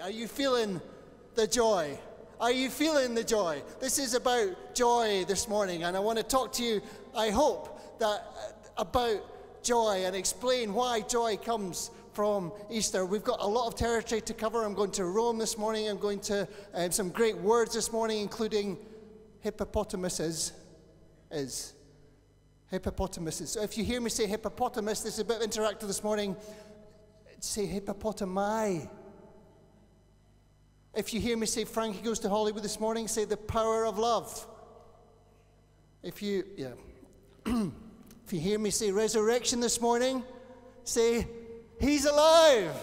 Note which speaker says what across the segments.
Speaker 1: Are you feeling the joy? Are you feeling the joy? This is about joy this morning, and I want to talk to you, I hope, that uh, about joy and explain why joy comes from Easter. We've got a lot of territory to cover. I'm going to Rome this morning. I'm going to um, some great words this morning, including hippopotamuses. Is hippopotamuses. So if you hear me say hippopotamus, this is a bit interactive this morning. Say hippopotami. If you hear me say Frankie goes to Hollywood this morning, say the power of love. If you, yeah. if you hear me say resurrection this morning, say he's alive.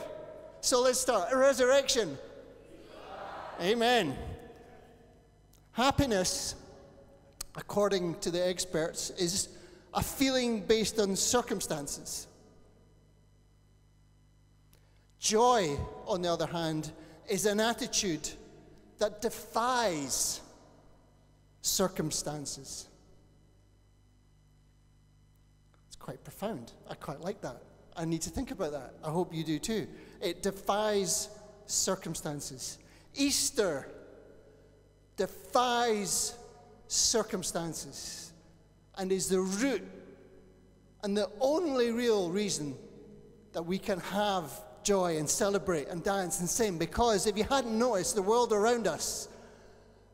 Speaker 1: So let's start. Resurrection. Amen. Happiness, according to the experts, is a feeling based on circumstances. Joy, on the other hand, is an attitude that defies circumstances. It's quite profound. I quite like that. I need to think about that. I hope you do too. It defies circumstances. Easter defies circumstances and is the root and the only real reason that we can have joy and celebrate and dance and sing. Because if you hadn't noticed, the world around us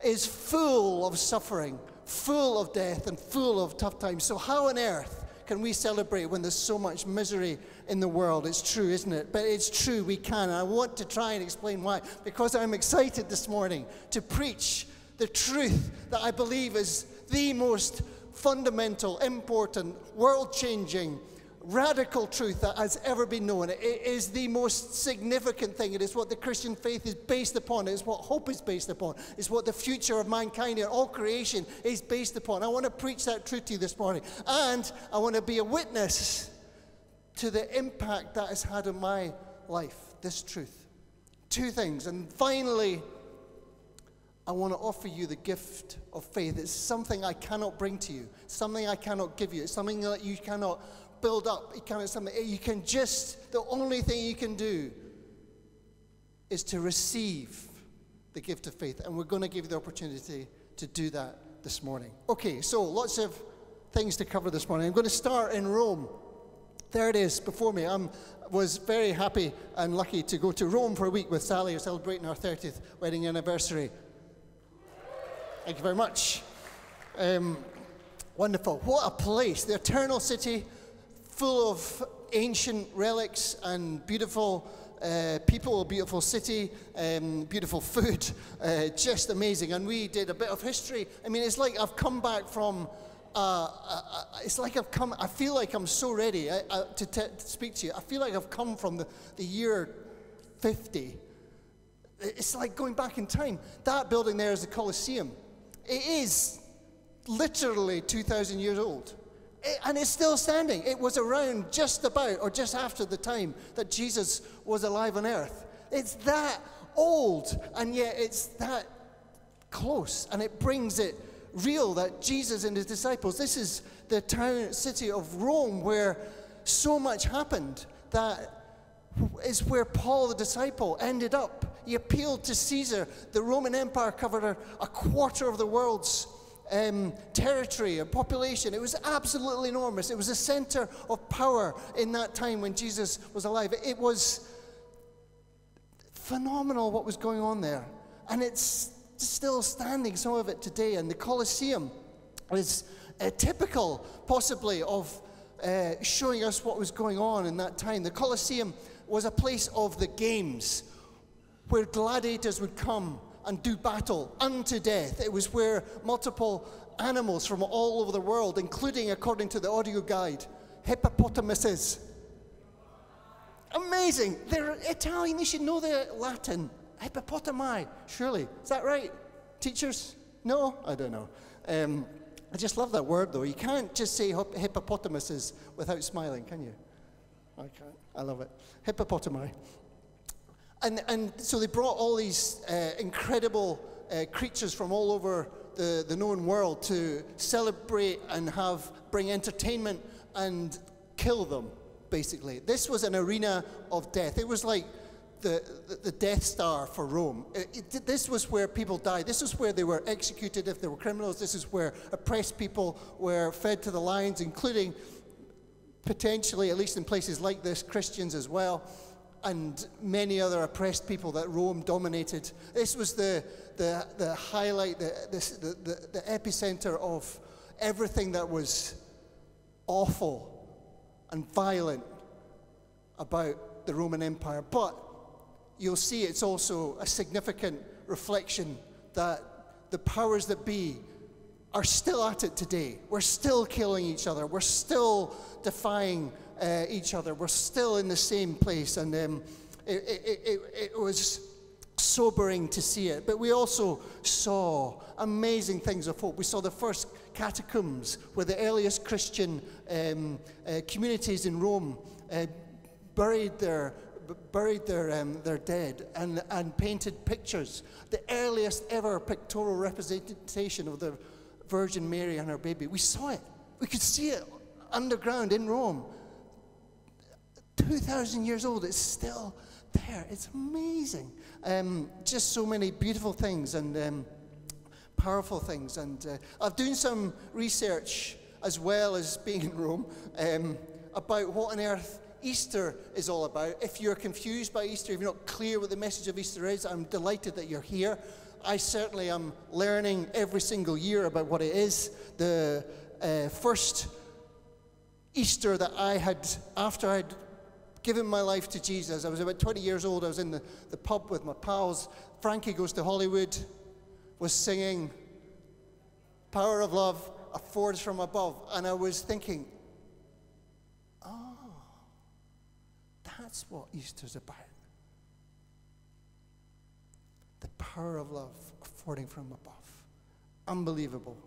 Speaker 1: is full of suffering, full of death, and full of tough times. So, how on earth can we celebrate when there's so much misery in the world? It's true, isn't it? But it's true, we can. And I want to try and explain why. Because I'm excited this morning to preach the truth that I believe is the most fundamental, important, world changing radical truth that has ever been known. It is the most significant thing. It is what the Christian faith is based upon. It is what hope is based upon. It's what the future of mankind and all creation is based upon. I want to preach that truth to you this morning. And I want to be a witness to the impact that has had on my life, this truth. Two things. And finally, I want to offer you the gift of faith. It's something I cannot bring to you, something I cannot give you, it's something that you cannot build up. You can something. You can just, the only thing you can do is to receive the gift of faith. And we're going to give you the opportunity to do that this morning. Okay, so lots of things to cover this morning. I'm going to start in Rome. There it is before me. I was very happy and lucky to go to Rome for a week with Sally, celebrating our 30th wedding anniversary. Thank you very much. Um, wonderful. What a place. The eternal city full of ancient relics and beautiful uh, people, beautiful city, um, beautiful food, uh, just amazing. And we did a bit of history. I mean, it's like I've come back from. Uh, uh, uh it's like I've come. I feel like I'm so ready uh, to, to, speak to you. I feel like I've come from the, the year 50. It's like going back in time. That building there is the Colosseum. It is literally 2,000 years old. It, and it's still standing. It was around just about or just after the time that Jesus was alive on earth. It's that old, and yet it's that close, and it brings it real that Jesus and his disciples, this is the town, city of Rome where so much happened that is where Paul the disciple ended up. He appealed to Caesar. The Roman Empire covered a, a quarter of the world's um, territory and population. It was absolutely enormous. It was a center of power in that time when Jesus was alive. It was phenomenal what was going on there. And it's still standing, some of it today. And the Colosseum is uh, typical, possibly, of uh, showing us what was going on in that time. The Colosseum was a place of the games where gladiators would come and do battle unto death. It was where multiple animals from all over the world, including, according to the audio guide, hippopotamuses. Amazing. They're Italian, they should know the Latin. Hippopotami, surely. Is that right? Teachers? No? I don't know. Um, I just love that word, though. You can't just say hippopotamuses without smiling, can you? I can't. I love it. Hippopotami. And, and so they brought all these uh, incredible uh, creatures from all over the, the known world to celebrate and have bring entertainment and kill them, basically. This was an arena of death. It was like the, the, the Death Star for Rome. It, it, this was where people died. This was where they were executed if they were criminals. This is where oppressed people were fed to the lions, including potentially, at least in places like this, Christians as well, and many other oppressed people that Rome dominated. This was the, the, the highlight, the, the, the, the epicenter of everything that was awful and violent about the Roman Empire. But you'll see it's also a significant reflection that the powers that be are still at it today. We're still killing each other. We're still defying uh, each other. We're still in the same place. And um, it, it, it, it was sobering to see it. But we also saw amazing things of hope. We saw the first catacombs where the earliest Christian um, uh, communities in Rome uh, buried their buried their, um, their dead and, and painted pictures. The earliest ever pictorial representation of the Virgin Mary and her baby. We saw it. We could see it underground in Rome. 2,000 years old, it's still there. It's amazing. Um, just so many beautiful things and um, powerful things. And uh, I've done some research as well as being in Rome um, about what on earth Easter is all about. If you're confused by Easter, if you're not clear what the message of Easter is, I'm delighted that you're here. I certainly am learning every single year about what it is. The uh, first Easter that I had, after I'd given my life to Jesus, I was about 20 years old. I was in the, the pub with my pals. Frankie Goes to Hollywood was singing Power of Love affords from above. And I was thinking, oh, that's what Easter's about. The power of love affording from above. Unbelievable.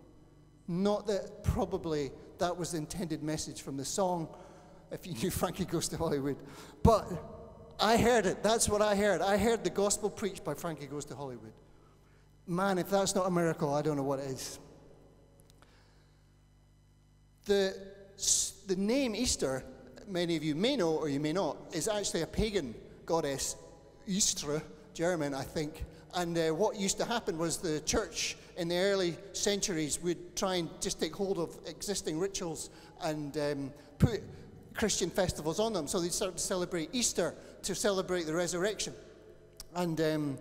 Speaker 1: Not that probably that was the intended message from the song, if you knew Frankie Goes to Hollywood. But I heard it. That's what I heard. I heard the gospel preached by Frankie Goes to Hollywood. Man, if that's not a miracle, I don't know what is. The, the name Easter, many of you may know or you may not, is actually a pagan goddess, Istra, German, I think. And uh, what used to happen was the church in the early centuries would try and just take hold of existing rituals and um, put Christian festivals on them. So they started to celebrate Easter to celebrate the resurrection. And um,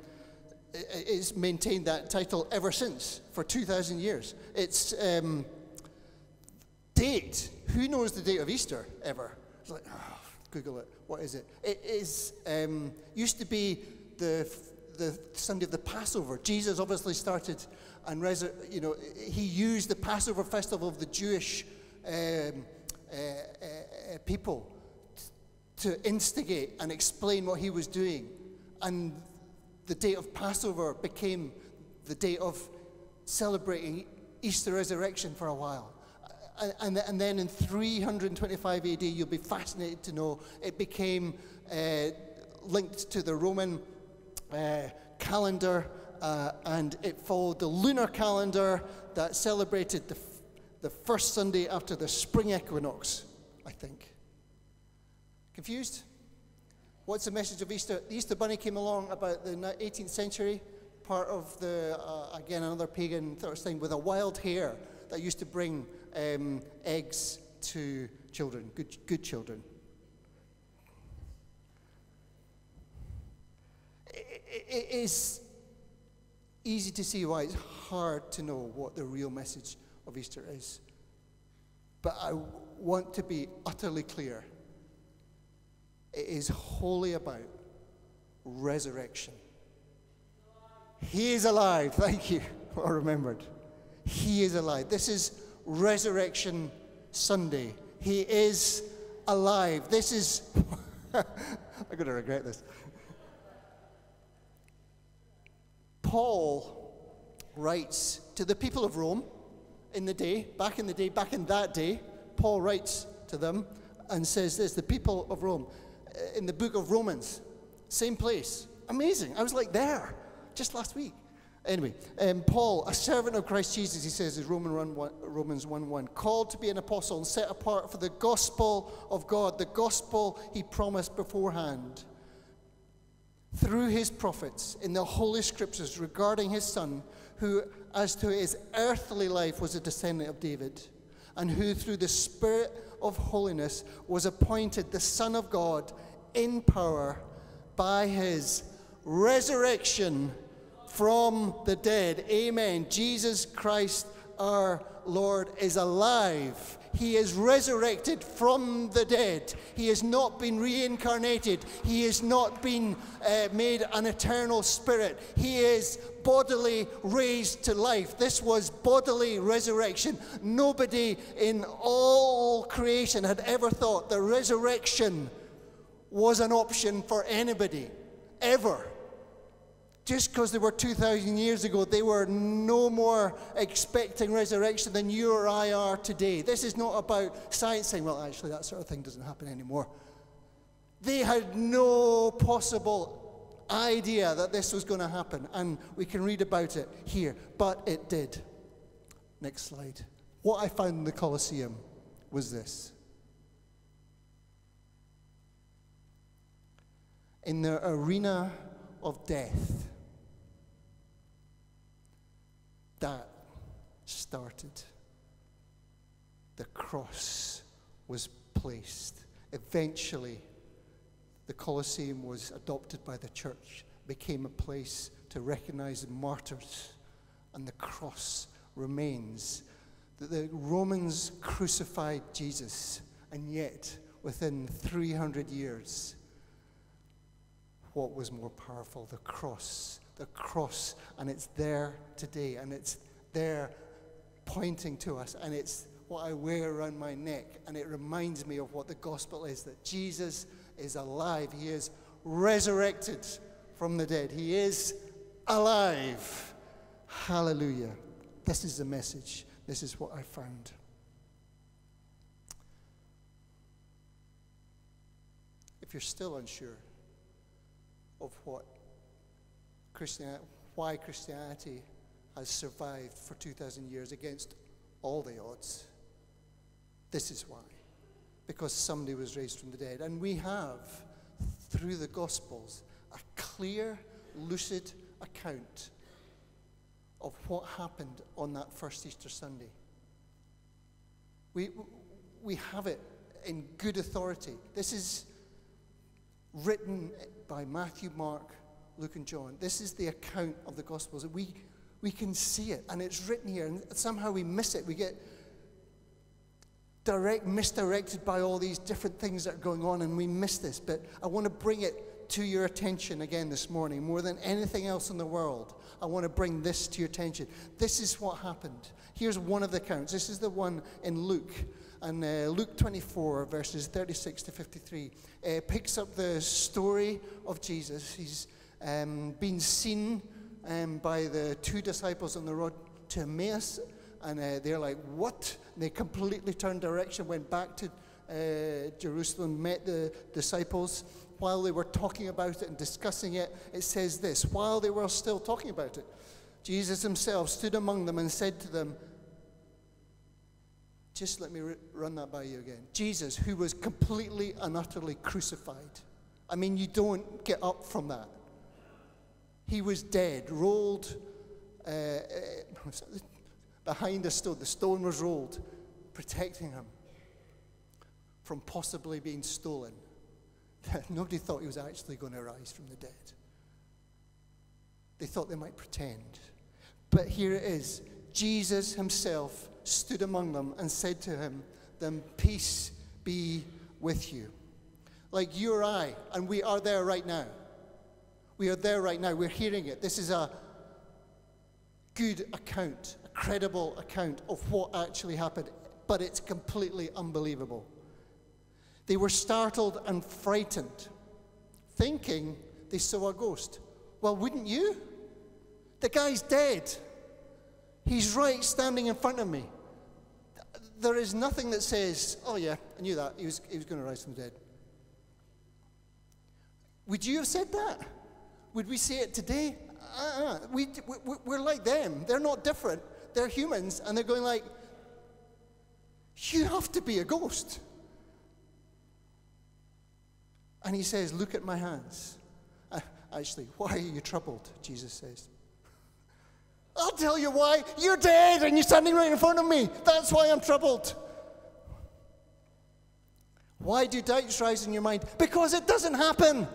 Speaker 1: it's maintained that title ever since for 2,000 years. It's um, date. Who knows the date of Easter ever? It's like, oh, Google it. What is it? It is um, used to be the the Sunday of the Passover. Jesus obviously started and you know he used the Passover festival of the Jewish um, uh, uh, people to instigate and explain what he was doing, and the date of Passover became the date of celebrating Easter resurrection for a while. And, and, then in 325 AD, you'll be fascinated to know it became uh, linked to the Roman uh, calendar, uh, and it followed the lunar calendar that celebrated the, the first Sunday after the spring equinox, I think. Confused? What's the message of Easter? The Easter Bunny came along about the 18th century, part of the, uh, again, another pagan thing with a wild hare that used to bring um, eggs to children, good, good children. it is easy to see why it's hard to know what the real message of Easter is. But I want to be utterly clear. It is wholly about resurrection. He is alive. Thank you. I remembered. He is alive. This is Resurrection Sunday. He is alive. This is. I'm going to regret this. Paul writes to the people of Rome in the day, back in the day, back in that day, Paul writes to them and says this the people of Rome uh, in the book of Romans, same place. Amazing. I was like there just last week. Anyway, um, Paul, a servant of Christ Jesus, he says in Roman 1, Romans 1 1, called to be an apostle and set apart for the gospel of God, the gospel he promised beforehand through his prophets in the Holy Scriptures regarding his Son, who, as to his earthly life, was a descendant of David, and who, through the Spirit of holiness, was appointed the Son of God in power by his resurrection from the dead. Amen. Jesus Christ our Lord is alive. He is resurrected from the dead. He has not been reincarnated. He has not been uh, made an eternal spirit. He is bodily raised to life. This was bodily resurrection. Nobody in all creation had ever thought the resurrection was an option for anybody, ever. Just because they were 2,000 years ago, they were no more expecting resurrection than you or I are today. This is not about science saying, well, actually, that sort of thing doesn't happen anymore. They had no possible idea that this was going to happen, and we can read about it here, but it did. Next slide. What I found in the Colosseum was this. In the arena of death, that started. The cross was placed. Eventually, the Colosseum was adopted by the church, became a place to recognize the martyrs, and the cross remains. That the Romans crucified Jesus, and yet within 300 years, what was more powerful? The cross the cross, and it's there today, and it's there pointing to us, and it's what I wear around my neck, and it reminds me of what the gospel is that Jesus is alive. He is resurrected from the dead. He is alive. Hallelujah. This is the message. This is what I found. If you're still unsure of what Why Christianity has survived for 2,000 years against all the odds. This is why. Because somebody was raised from the dead. And we have, through the Gospels, a clear, lucid account of what happened on that first Easter Sunday. We, we have it in good authority. This is written by Matthew, Mark, Luke, and John. This is the account of the Gospels. We, we can see it, and it's written here, and somehow we miss it. We get direct, misdirected by all these different things that are going on, and we miss this. But I want to bring it to your attention again this morning, more than anything else in the world. I want to bring this to your attention. This is what happened. Here's one of the accounts. This is the one in Luke. And uh, Luke 24, verses 36 to 53, uh, picks up the story of Jesus. He's um, been seen um, by the two disciples on the road to Emmaus, and uh, they're like, What? And they completely turned direction, went back to uh, Jerusalem, met the disciples. While they were talking about it and discussing it, it says this While they were still talking about it, Jesus himself stood among them and said to them, Just let me run that by you again. Jesus, who was completely and utterly crucified. I mean, you don't get up from that. He was dead, rolled uh, uh, behind a stone. The stone was rolled, protecting him from possibly being stolen. Nobody thought he was actually going to rise from the dead. They thought they might pretend. But here it is Jesus himself stood among them and said to him, Then peace be with you. Like you or I, and we are there right now. We are there right now. We're hearing it. This is a good account, a credible account of what actually happened, but it's completely unbelievable. They were startled and frightened, thinking they saw a ghost. Well, wouldn't you? The guy's dead. He's right standing in front of me. There is nothing that says, oh, yeah, I knew that. He was, he was going to rise from the dead. Would you have said that? Would we say it today? Uh-uh. We, we, we're like them. They're not different. They're humans, and they're going like, you have to be a ghost. And he says, look at my hands. Uh, Actually, why are you troubled? Jesus says. I'll tell you why. You're dead and you're standing right in front of me. That's why I'm troubled. Why do doubts rise in your mind? Because it doesn't happen.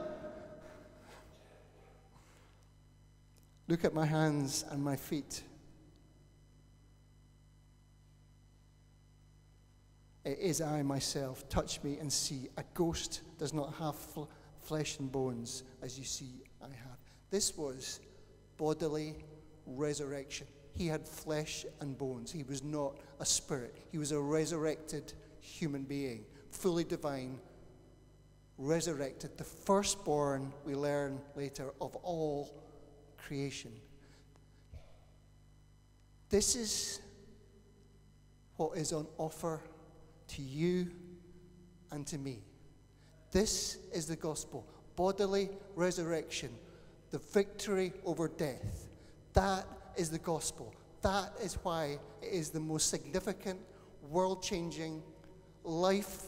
Speaker 1: Look at my hands and my feet. It is I myself. Touch me and see. A ghost does not have fl- flesh and bones as you see I have. This was bodily resurrection. He had flesh and bones. He was not a spirit. He was a resurrected human being, fully divine, resurrected, the firstborn, we learn later, of all creation. This is what is on offer to you and to me. This is the gospel bodily resurrection, the victory over death. That is the gospel. That is why it is the most significant, world changing, life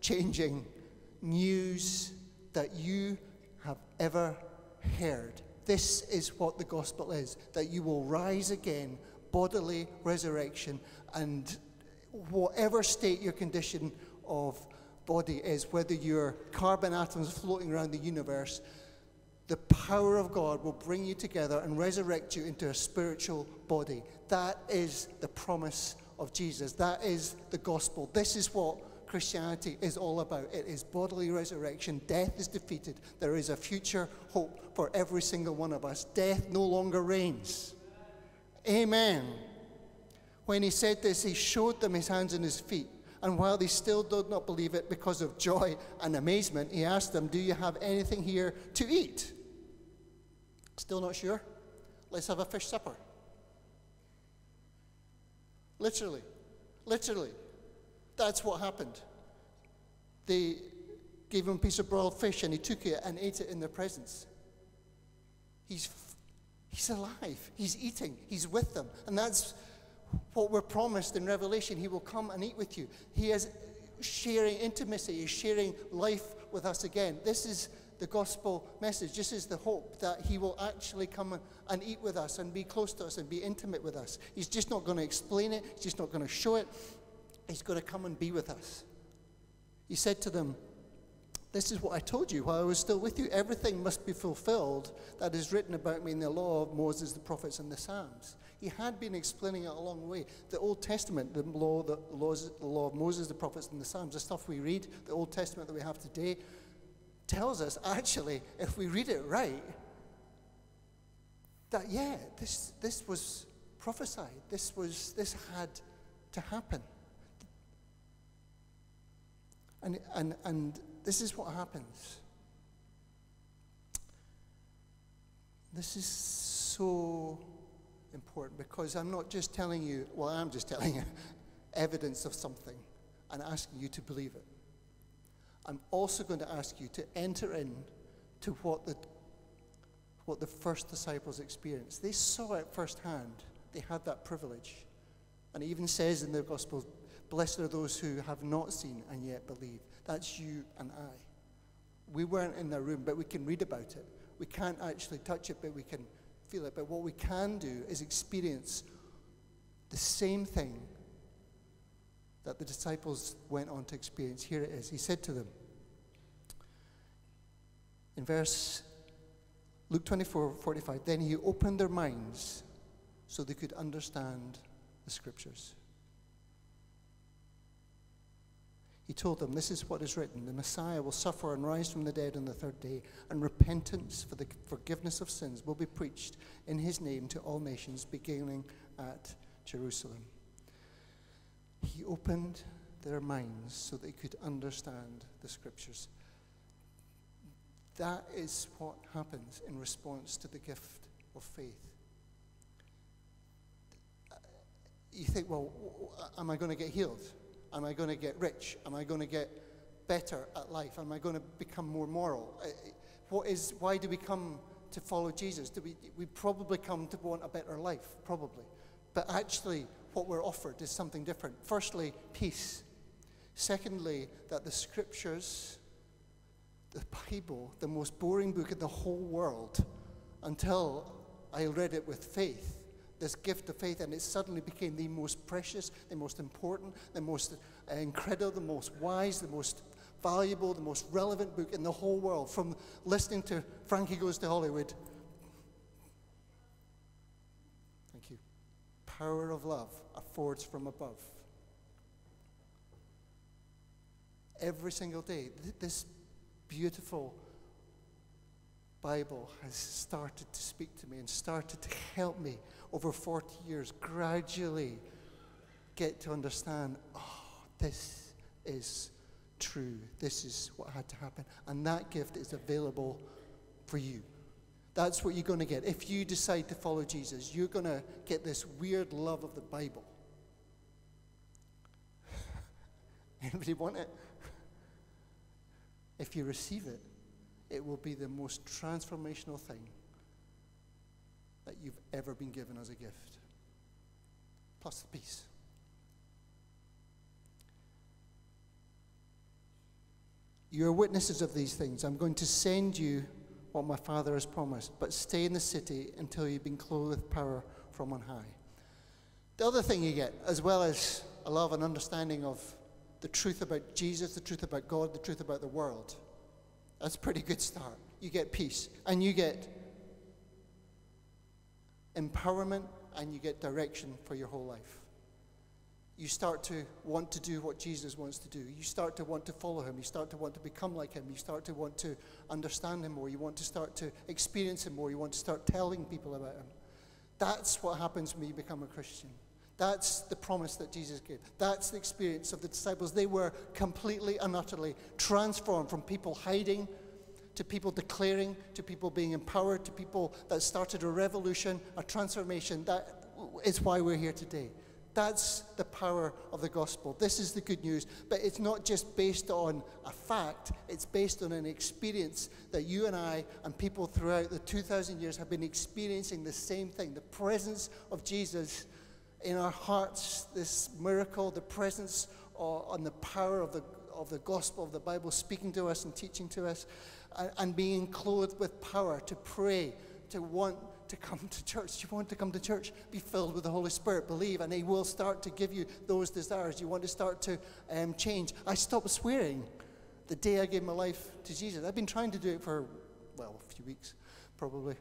Speaker 1: changing news that you have ever heard. This is what the gospel is that you will rise again, bodily resurrection, and whatever state your condition of body is, whether you're carbon atoms floating around the universe, the power of God will bring you together and resurrect you into a spiritual body. That is the promise of Jesus. That is the gospel. This is what Christianity is all about. It is bodily resurrection. Death is defeated. There is a future hope for every single one of us. Death no longer reigns. Amen. When he said this, he showed them his hands and his feet. And while they still did not believe it because of joy and amazement, he asked them, Do you have anything here to eat? Still not sure? Let's have a fish supper. Literally. Literally. That's what happened. They gave him a piece of broiled fish and he took it and ate it in their presence. He's, he's alive. He's eating. He's with them. And that's what we're promised in Revelation. He will come and eat with you. He is sharing intimacy. He's sharing life with us again. This is the gospel message. This is the hope that he will actually come and eat with us and be close to us and be intimate with us. He's just not going to explain it. He's just not going to show it. He's going to come and be with us. He said to them, This is what I told you while I was still with you. Everything must be fulfilled that is written about me in the law of Moses, the prophets, and the Psalms. He had been explaining it along the way. The Old Testament, the law, the, laws, the law of Moses, the prophets, and the Psalms, the stuff we read, the Old Testament that we have today, tells us actually, if we read it right, that yeah, this, this was prophesied. This was this had to happen. And, and, and this is what happens. This is so important because I'm not just telling you, well, I'm just telling you evidence of something and asking you to believe it. I'm also going to ask you to enter in to what the, what the first disciples experienced. They saw it firsthand. They had that privilege. And it even says in the Gospels, Blessed are those who have not seen and yet believe. That's you and I. We weren't in the room, but we can read about it. We can't actually touch it, but we can feel it. But what we can do is experience the same thing that the disciples went on to experience. Here it is. He said to them in verse Luke 24 45, then he opened their minds so they could understand the scriptures. He told them, This is what is written the Messiah will suffer and rise from the dead on the third day, and repentance for the forgiveness of sins will be preached in his name to all nations, beginning at Jerusalem. He opened their minds so they could understand the scriptures. That is what happens in response to the gift of faith. You think, well, am I going to get healed? Am I going to get rich? Am I going to get better at life? Am I going to become more moral? What is, why do we come to follow Jesus? Do we, we probably come to want a better life, probably. But actually, what we're offered is something different. Firstly, peace. Secondly, that the scriptures the Bible the most boring book in the whole world until I read it with faith. This gift of faith, and it suddenly became the most precious, the most important, the most uh, incredible, the most wise, the most valuable, the most relevant book in the whole world. From listening to Frankie Goes to Hollywood. Thank you. Power of love affords from above. Every single day, this beautiful Bible has started to speak to me and started to help me over 40 years gradually get to understand oh, this is true. This is what had to happen. And that gift is available for you. That's what you're going to get. If you decide to follow Jesus, you're going to get this weird love of the Bible. Anybody want it? If you receive it, it will be the most transformational thing that you've ever been given as a gift. Plus the peace. You are witnesses of these things. I'm going to send you what my Father has promised, but stay in the city until you've been clothed with power from on high. The other thing you get, as well as a love and understanding of the truth about Jesus, the truth about God, the truth about the world, that's a pretty good start. You get peace, and you get empowerment, and you get direction for your whole life you start to want to do what Jesus wants to do. You start to want to follow him. You start to want to become like him. You start to want to understand him more. You want to start to experience him more. You want to start telling people about him. That's what happens when you become a Christian. That's the promise that Jesus gave. That's the experience of the disciples. They were completely and utterly transformed from people hiding to people declaring, to people being empowered, to people that started a revolution, a transformation. That is why we're here today. That's the power of the gospel. This is the good news. But it's not just based on a fact, it's based on an experience that you and I and people throughout the 2,000 years have been experiencing the same thing the presence of Jesus in our hearts, this miracle, the presence and the power of the, of the gospel of the Bible speaking to us and teaching to us, and, being clothed with power to pray, to want to come to church. You want to come to church, be filled with the Holy Spirit, believe, and He will start to give you those desires. You want to start to um, change. I stopped swearing the day I gave my life to Jesus. I've been trying to do it for, well, a few weeks, probably.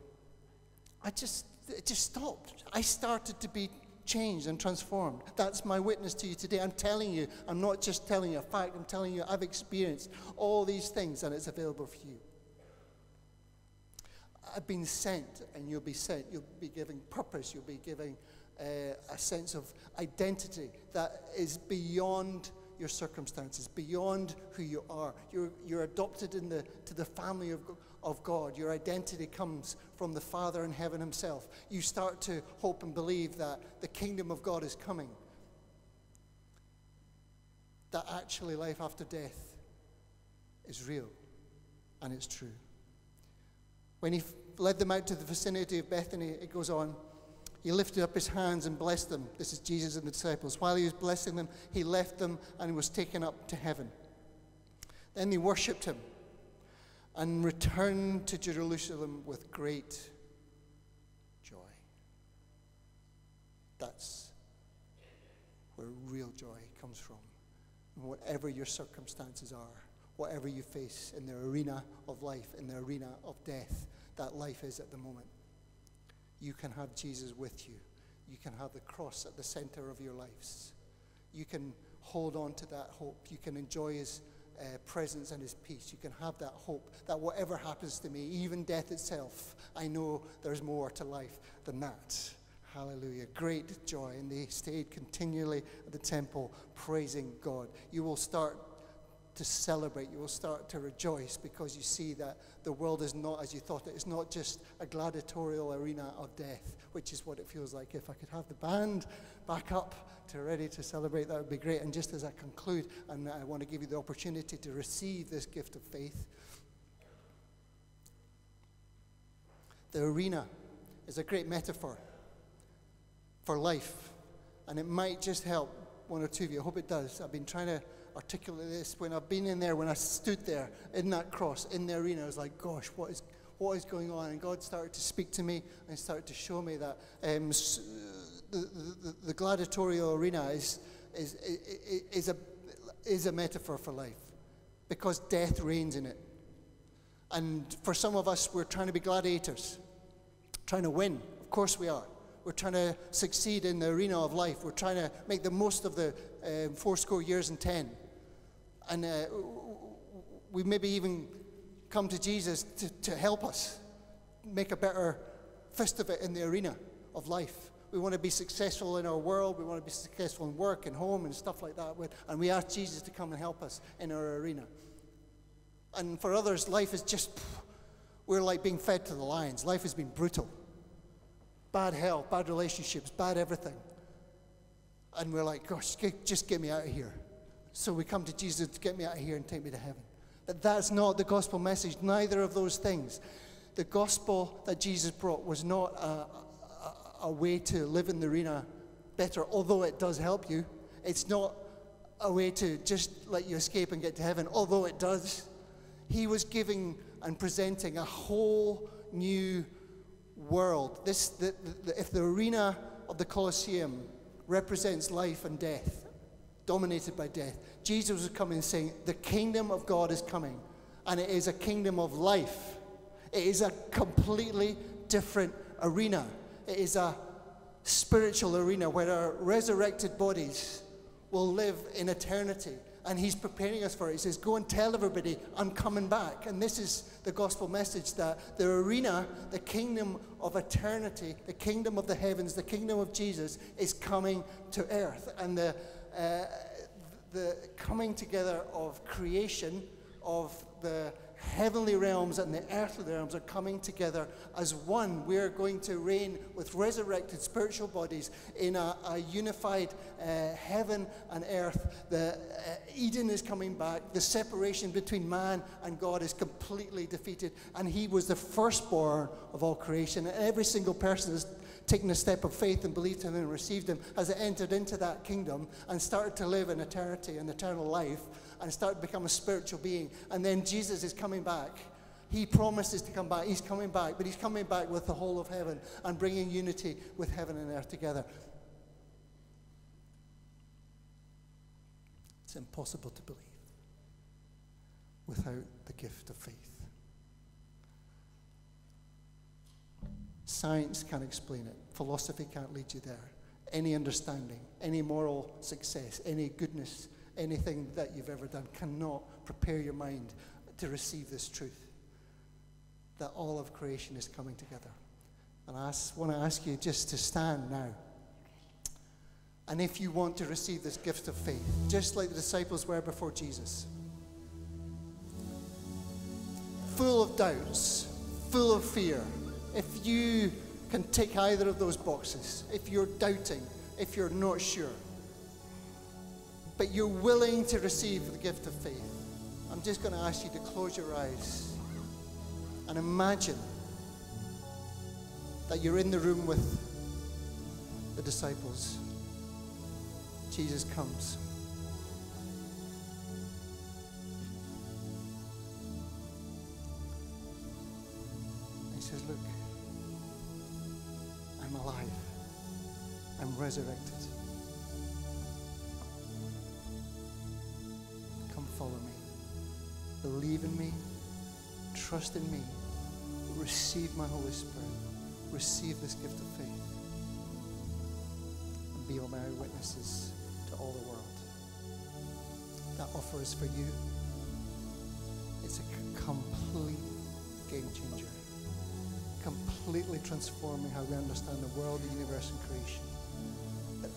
Speaker 1: I just, it just stopped. I started to be changed and transformed. That's my witness to you today. I'm telling you, I'm not just telling you a fact, I'm telling you I've experienced all these things and it's available for you. I've been sent, and you'll be sent. You'll be giving purpose. You'll be giving uh, a sense of identity that is beyond your circumstances, beyond who you are. You're, you're adopted in the, to the family of, of God. Your identity comes from the Father in heaven Himself. You start to hope and believe that the kingdom of God is coming. That actually life after death is real and it's true. When he led them out to the vicinity of Bethany, it goes on, he lifted up his hands and blessed them. This is Jesus and the disciples. While he was blessing them, he left them and was taken up to heaven. Then they worshipped him and returned to Jerusalem with great joy. That's where real joy comes from. whatever your circumstances are, whatever you face in the arena of life, in the arena of death, that life is at the moment. You can have Jesus with you. You can have the cross at the center of your lives. You can hold on to that hope. You can enjoy his uh, presence and his peace. You can have that hope that whatever happens to me, even death itself, I know there's more to life than that. Hallelujah. Great joy. And they stayed continually at the temple praising God. You will start to celebrate. You will start to rejoice because you see that the world is not as you thought it. It's not just a gladiatorial arena of death, which is what it feels like. If I could have the band back up to ready to celebrate, that would be great. And just as I conclude, and I want to give you the opportunity to receive this gift of faith. The arena is a great metaphor for life, and it might just help one or two of you. I hope it does. I've been trying to articulate this. When I've been in there, when I stood there in that cross, in the arena, I was like, gosh, what is, what is going on? And God started to speak to me and started to show me that um, the, the, the gladiatorial arena is, is, is, is, a, is a metaphor for life because death reigns in it. And for some of us, we're trying to be gladiators, trying to win. Of course, we are. We're trying to succeed in the arena of life. We're trying to make the most of the um, four score years and ten. And uh, we maybe even come to Jesus to, to help us make a better fist of it in the arena of life. We want to be successful in our world. We want to be successful in work and home and stuff like that. And we ask Jesus to come and help us in our arena. And for others, life is just, we're like being fed to the lions. Life has been brutal. Bad health, bad relationships, bad everything. And we're like, gosh, just get me out of here. So we come to Jesus to get me out of here and take me to heaven. But that's not the gospel message, neither of those things. The gospel that Jesus brought was not a, a, a way to live in the arena better, although it does help you. It's not a way to just let you escape and get to heaven, although it does. He was giving and presenting a whole new world. This, the, the, if the arena of the Colosseum represents life and death, dominated by death, Jesus was coming saying, The kingdom of God is coming, and it is a kingdom of life. It is a completely different arena. It is a spiritual arena where our resurrected bodies will live in eternity and he's preparing us for it. He says, Go and tell everybody I'm coming back. And this is the gospel message that the arena, the kingdom of eternity, the kingdom of the heavens, the kingdom of Jesus is coming to earth. And the, uh, the coming together of creation, of the heavenly realms and the earthly realms are coming together as one. We are going to reign with resurrected spiritual bodies in a, a unified uh, heaven and earth. The uh, Eden is coming back. The separation between man and God is completely defeated. And He was the firstborn of all creation. And every single person is taken a step of faith and believed him and received him as has entered into that kingdom and started to live in eternity and eternal life and started to become a spiritual being. And then Jesus is coming back. He promises to come back. He's coming back, but he's coming back with the whole of heaven and bringing unity with heaven and earth together. It's impossible to believe without the gift of faith. Science can't explain it, philosophy can't lead you there. Any understanding, any moral success, any goodness anything that you've ever done cannot prepare your mind to receive this truth that all of creation is coming together. And I want to ask you just to stand now. And if you want to receive this gift of faith, just like the disciples were before Jesus, full of doubts, full of fear, if you can tick either of those boxes, if you're doubting, if you're not sure, but you're willing to receive the gift of faith, I'm just going to ask you to close your eyes and imagine that you're in the room with the disciples. Jesus comes. I'm me. believe in me, trust in me, receive my Holy Spirit, receive this gift of faith, and be all my witnesses to all the world. That offer is for you. It's a complete game changer, completely transforming how we understand the world, the universe, and creation.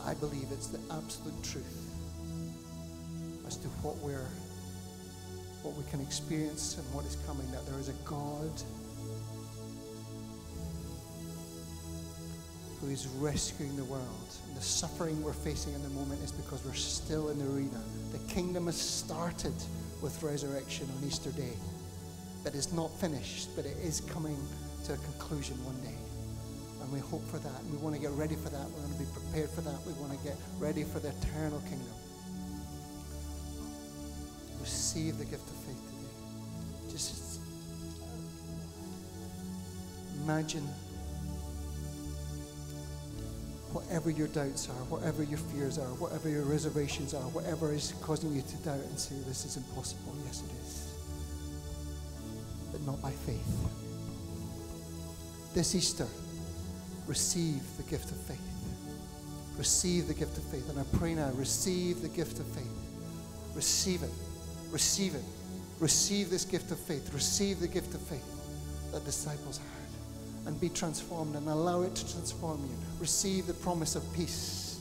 Speaker 1: I believe it's the absolute truth as to what we're what we can experience and what is coming, that there is a God who is rescuing the world. And the suffering we're facing in the moment is because we're still in the arena. The kingdom has started with resurrection on Easter Day. But it's not finished, but it is coming to a conclusion one day. We hope for that. We want to get ready for that. We want to be prepared for that. We want to get ready for the eternal kingdom. receive the gift of faith today. Just imagine whatever your doubts are, whatever your fears are, whatever your reservations are, whatever is causing you to doubt and say, This is impossible. Yes, it is. But not by faith. This Easter, receive the gift of faith. Receive the gift of faith. And I pray now, receive the gift of faith. Receive it. Receive it. Receive this gift of faith. Receive the gift of faith that disciples had and be transformed and allow it to transform you. Receive the promise of peace.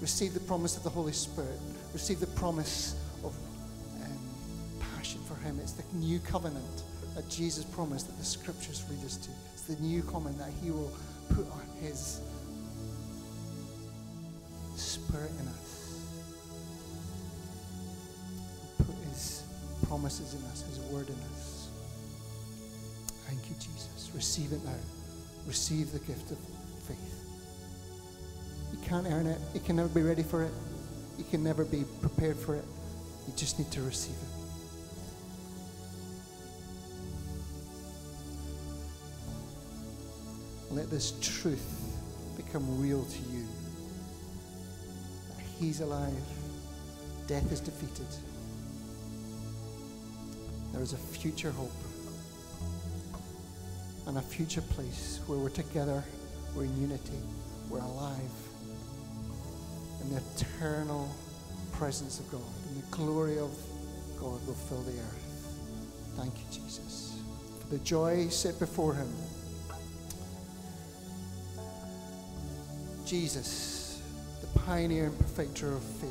Speaker 1: Receive the promise of the Holy Spirit. Receive the promise of um, passion for Him. It's the new covenant that Jesus promised that the scriptures lead us to. It's the new covenant that He will put on His Spirit in us. Put His promises in us, His word in us. Thank you, Jesus. Receive it now. Receive the gift of faith. You can't earn it. You can never be ready for it. You can never be prepared for it. You just need to receive it. Let this truth become real to you. That He's alive, death is defeated. There is a future hope and a future place where we're together, we're in unity, we're alive in the eternal presence of God, and the glory of God will fill the earth. Thank you, Jesus. For the joy set before him, Jesus, the pioneer and perfecter of faith,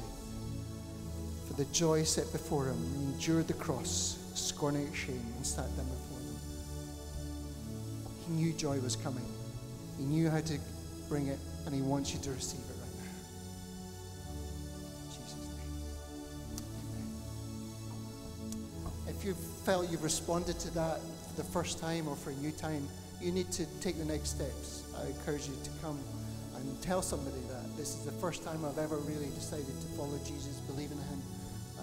Speaker 1: for the joy set before him, he endured the cross, scorning its shame, and sat down before them. He knew joy was coming. He knew how to bring it, and he wants you to receive it right now. Jesus' name. Amen. If you've felt you've responded to that for the first time or for a new time, you need to take the next steps. I encourage you to come and tell somebody that this is the first time I've ever really decided to follow Jesus, believe in Him,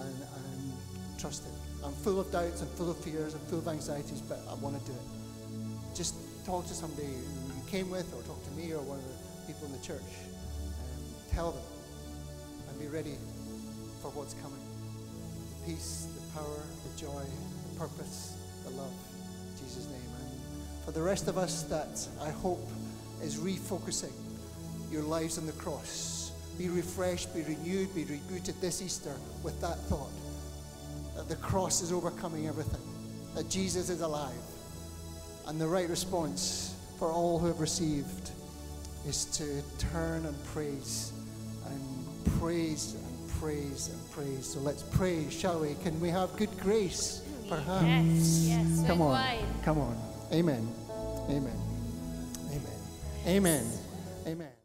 Speaker 1: and, and trust Him. I'm full of doubts, I'm full of fears, I'm full of anxieties, but I want to do it. Just talk to somebody who you came with, or talk to me, or one of the people in the church, and tell them, and be ready for what's coming. The peace, the power, the joy, the purpose, the love. In Jesus' name. And for the rest of us, that I hope is refocusing your lives on the cross. Be refreshed, be renewed, be rebooted this Easter with that thought that the cross is overcoming everything, that Jesus is alive. And the right response for all who have received is to turn and praise and praise and praise and praise. So let's pray, shall we? Can we have good grace, perhaps?
Speaker 2: Yes, yes.
Speaker 1: Come on,
Speaker 2: Vine.
Speaker 1: come on. Amen. Amen. Amen. Amen. Amen.